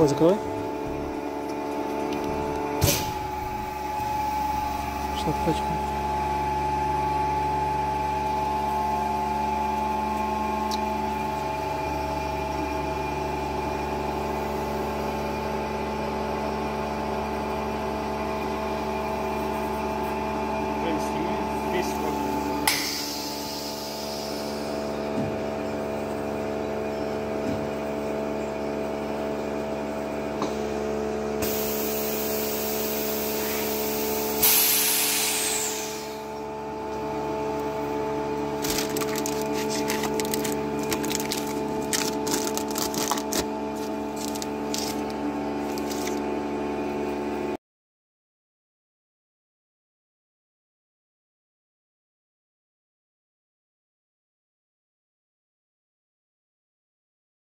Ой, закрывай. Что тачка?